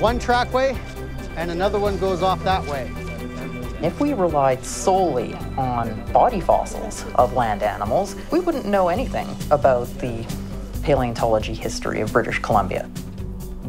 one trackway and another one goes off that way. If we relied solely on body fossils of land animals, we wouldn't know anything about the paleontology history of British Columbia.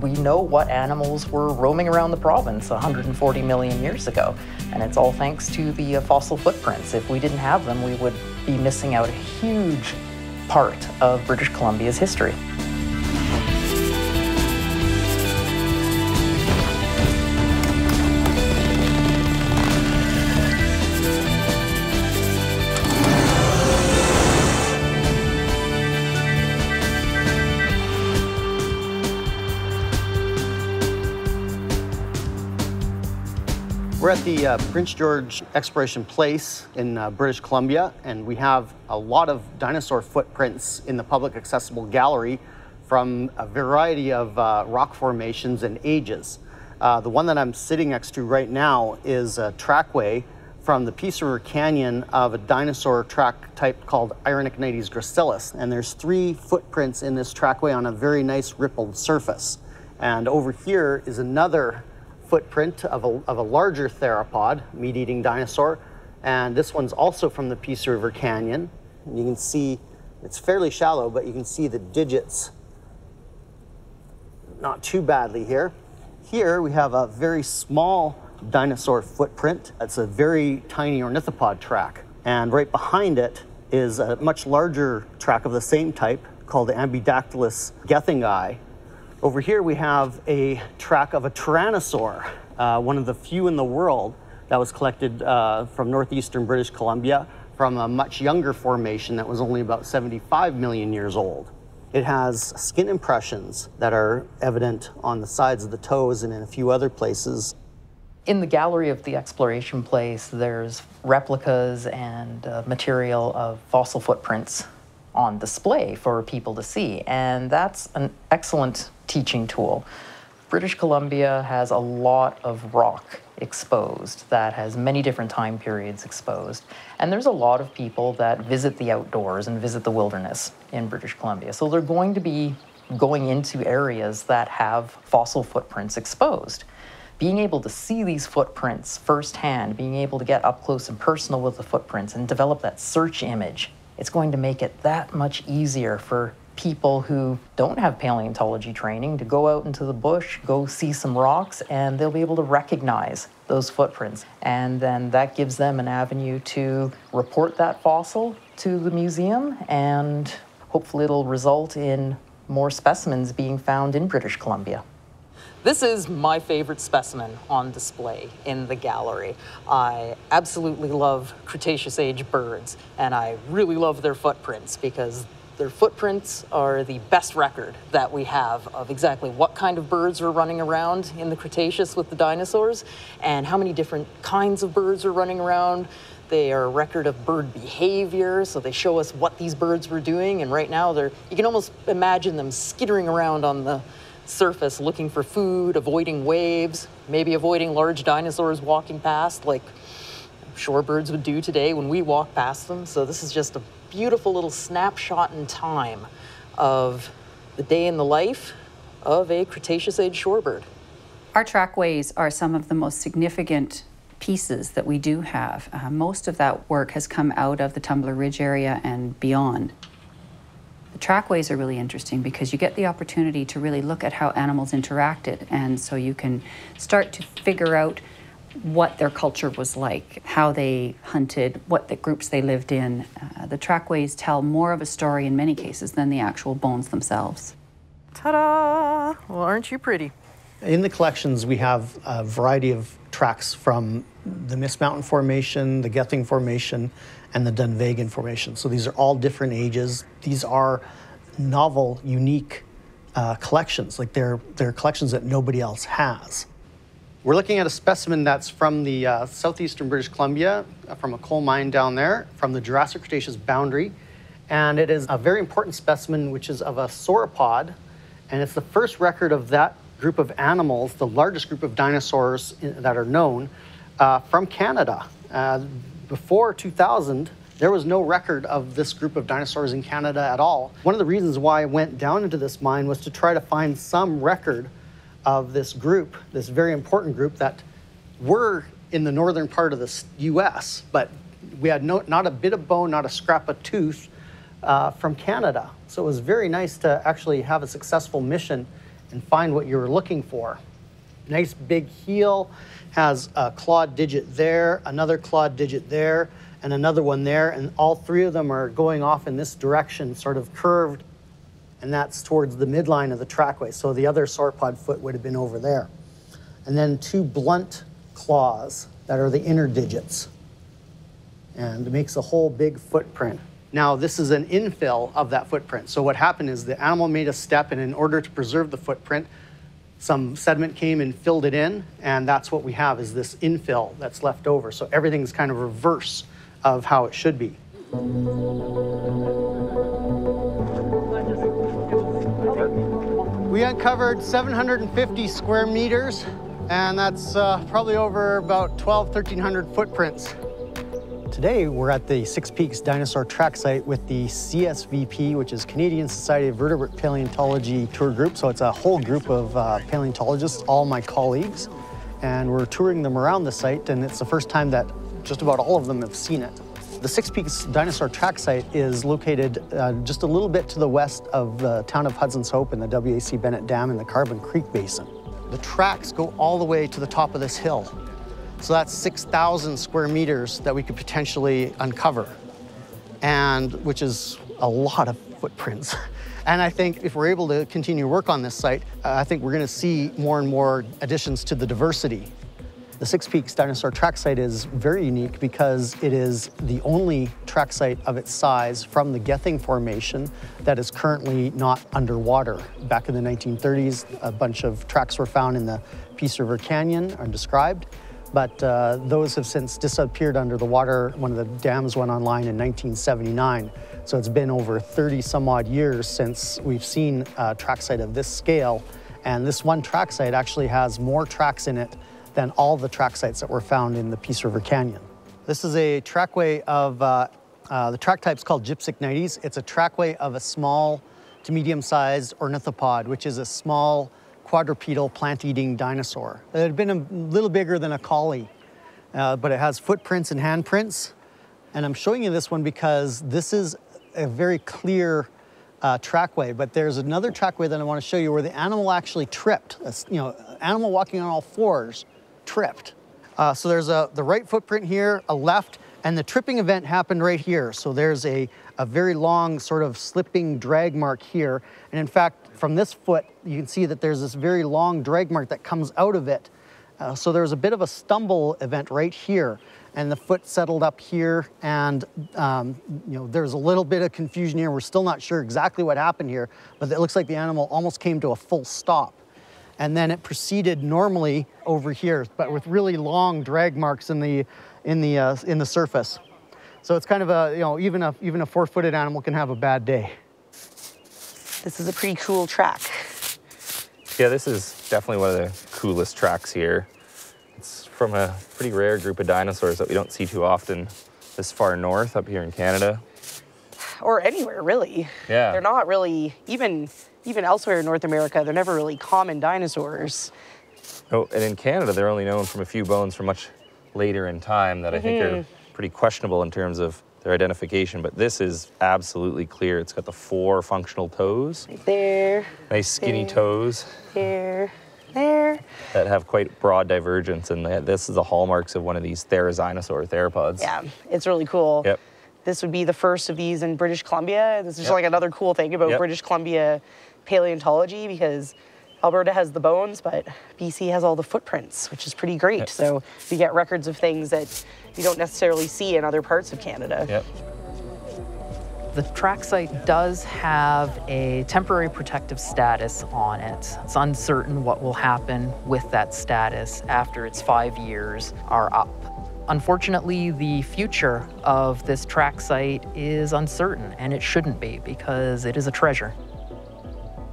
We know what animals were roaming around the province 140 million years ago, and it's all thanks to the uh, fossil footprints. If we didn't have them, we would be missing out a huge part of British Columbia's history. At the uh, Prince George Exploration Place in uh, British Columbia, and we have a lot of dinosaur footprints in the public accessible gallery from a variety of uh, rock formations and ages. Uh, the one that I'm sitting next to right now is a trackway from the Peace River Canyon of a dinosaur track type called Irenichnites gracilis. And there's three footprints in this trackway on a very nice rippled surface. And over here is another footprint of a, of a larger theropod, meat-eating dinosaur. And this one's also from the Peace River Canyon. And you can see, it's fairly shallow, but you can see the digits not too badly here. Here we have a very small dinosaur footprint. It's a very tiny ornithopod track. And right behind it is a much larger track of the same type called the Amblydactylus gethingi, over here we have a track of a tyrannosaur, uh, one of the few in the world that was collected uh, from northeastern British Columbia from a much younger formation that was only about 75 million years old. It has skin impressions that are evident on the sides of the toes and in a few other places. In the gallery of the exploration place, there's replicas and uh, material of fossil footprints on display for people to see, and that's an excellent teaching tool. British Columbia has a lot of rock exposed that has many different time periods exposed. And there's a lot of people that visit the outdoors and visit the wilderness in British Columbia. So they're going to be going into areas that have fossil footprints exposed. Being able to see these footprints firsthand, being able to get up close and personal with the footprints and develop that search image, it's going to make it that much easier for people who don't have paleontology training to go out into the bush, go see some rocks, and they'll be able to recognize those footprints. And then that gives them an avenue to report that fossil to the museum, and hopefully it'll result in more specimens being found in British Columbia. This is my favorite specimen on display in the gallery. I absolutely love Cretaceous age birds, and I really love their footprints because their footprints are the best record that we have of exactly what kind of birds were running around in the Cretaceous with the dinosaurs and how many different kinds of birds are running around. They are a record of bird behavior, so they show us what these birds were doing. And right now, they're you can almost imagine them skittering around on the surface looking for food, avoiding waves, maybe avoiding large dinosaurs walking past, like shorebirds would do today when we walk past them. So this is just a beautiful little snapshot in time of the day in the life of a Cretaceous age shorebird. Our trackways are some of the most significant pieces that we do have. Uh, most of that work has come out of the Tumbler Ridge area and beyond. The trackways are really interesting because you get the opportunity to really look at how animals interacted, and so you can start to figure out what their culture was like, how they hunted, what the groups they lived in. Uh, the trackways tell more of a story in many cases than the actual bones themselves. Ta da! Well, aren't you pretty? In the collections, we have a variety of tracks from the Mist Mountain Formation, the Gething Formation, and the Dunvegan Formation. So these are all different ages. These are novel, unique uh, collections. Like they're, they're collections that nobody else has. We're looking at a specimen that's from the uh, southeastern British Columbia, uh, from a coal mine down there, from the Jurassic Cretaceous boundary. And it is a very important specimen, which is of a sauropod. And it's the first record of that group of animals, the largest group of dinosaurs in, that are known, uh, from Canada. Uh, before 2000, there was no record of this group of dinosaurs in Canada at all. One of the reasons why I went down into this mine was to try to find some record of this group, this very important group that were in the northern part of the US, but we had no, not a bit of bone, not a scrap of tooth uh, from Canada. So it was very nice to actually have a successful mission and find what you were looking for. Nice big heel, has a clawed digit there, another clawed digit there, and another one there, and all three of them are going off in this direction, sort of curved, and that's towards the midline of the trackway. So the other sauropod foot would have been over there. And then two blunt claws that are the inner digits, and it makes a whole big footprint. Now, this is an infill of that footprint. So what happened is the animal made a step, and in order to preserve the footprint, some sediment came and filled it in, and that's what we have is this infill that's left over. So everything's kind of reverse of how it should be. We uncovered 750 square meters, and that's uh, probably over about 12, 1300 footprints. Today, we're at the Six Peaks Dinosaur Track Site with the CSVP, which is Canadian Society of Vertebrate Paleontology Tour Group. So it's a whole group of uh, paleontologists, all my colleagues. And we're touring them around the site, and it's the first time that just about all of them have seen it. The Six Peaks Dinosaur Track Site is located uh, just a little bit to the west of the town of Hudson's Hope and the WAC Bennett Dam in the Carbon Creek Basin. The tracks go all the way to the top of this hill. So that's 6,000 square meters that we could potentially uncover, and which is a lot of footprints. And I think if we're able to continue work on this site, uh, I think we're going to see more and more additions to the diversity. The Six Peaks Dinosaur Track Site is very unique because it is the only track site of its size from the Gething Formation that is currently not underwater. Back in the 1930s, a bunch of tracks were found in the Peace River Canyon are described but uh, those have since disappeared under the water. One of the dams went online in 1979. So it's been over 30 some odd years since we've seen a track site of this scale. And this one track site actually has more tracks in it than all the track sites that were found in the Peace River Canyon. This is a trackway of, uh, uh, the track type is called Gypsichnites. It's a trackway of a small to medium-sized ornithopod, which is a small quadrupedal plant-eating dinosaur. It had been a little bigger than a collie, uh, but it has footprints and handprints. And I'm showing you this one because this is a very clear uh, trackway, but there's another trackway that I want to show you where the animal actually tripped. You know, animal walking on all fours tripped. Uh, so there's a, the right footprint here, a left, and the tripping event happened right here. So there's a, a very long sort of slipping drag mark here. And in fact, from this foot, you can see that there's this very long drag mark that comes out of it. Uh, so there's a bit of a stumble event right here and the foot settled up here and um, you know there's a little bit of confusion here we're still not sure exactly what happened here but it looks like the animal almost came to a full stop and then it proceeded normally over here but with really long drag marks in the in the uh, in the surface so it's kind of a you know even a even a four-footed animal can have a bad day this is a pretty cool track. Yeah, this is definitely one of the coolest tracks here. It's from a pretty rare group of dinosaurs that we don't see too often this far north up here in Canada. Or anywhere, really. Yeah. They're not really, even, even elsewhere in North America, they're never really common dinosaurs. Oh, and in Canada, they're only known from a few bones from much later in time that mm -hmm. I think are mm-hmm. pretty questionable in terms of their identification, but this is absolutely clear. It's got the four functional toes. Right there. Nice skinny there, toes. There, there. That have quite broad divergence, and this is the hallmarks of one of these therizinosaur theropods. Yeah, it's really cool. Yep. This would be the first of these in British Columbia. This is yep. like another cool thing about yep. British Columbia paleontology because Alberta has the bones, but BC has all the footprints, which is pretty great. Yep. So you get records of things that you don't necessarily see in other parts of Canada. Yep. The track site does have a temporary protective status on it. It's uncertain what will happen with that status after its five years are up. Unfortunately, the future of this track site is uncertain, and it shouldn't be because it is a treasure.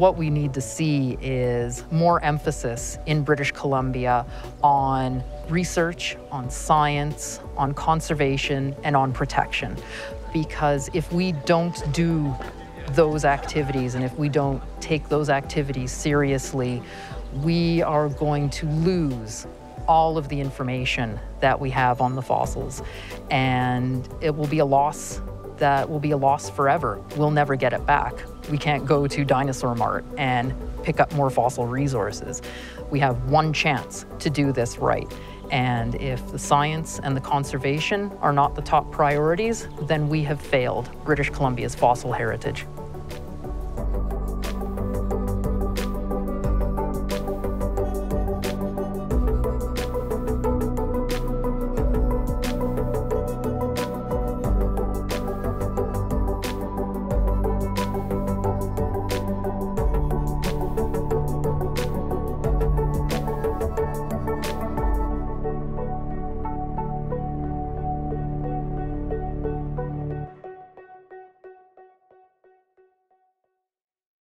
What we need to see is more emphasis in British Columbia on research, on science, on conservation, and on protection. Because if we don't do those activities and if we don't take those activities seriously, we are going to lose all of the information that we have on the fossils. And it will be a loss that will be a loss forever. We'll never get it back. We can't go to Dinosaur Mart and pick up more fossil resources. We have one chance to do this right. And if the science and the conservation are not the top priorities, then we have failed British Columbia's fossil heritage.